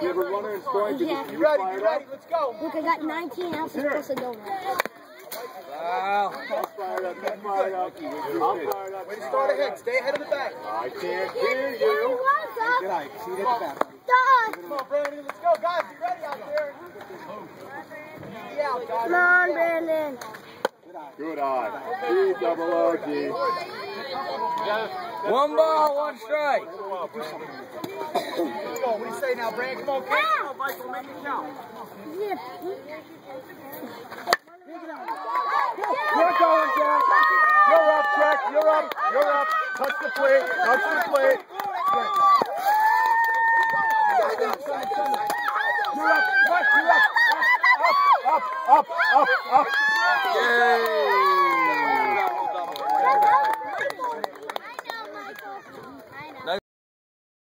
You have a runner in scoring Yeah. You ready? You ready? Let's go. Look, I got 19 ounces plus a donut. Wow. I'm fired up. I'm fired up. I'm fired up. Way to start ahead. Stay ahead of the back. I can't hear you. What's up? See you at the back. Dog. Come on, Brandon. Let's go, guys. You ready out there? Easy out, guys. Come on, Brandon. Good eye. G double O G. One ball, one strike right now, Brad. Come on, Kate. Come on, Michael. Make it count. You're going, Jack. You're up, Jack. You're up. You're up. Touch the plate. Touch the plate. You're up. You're up. Up, up, up, up, up. Yay.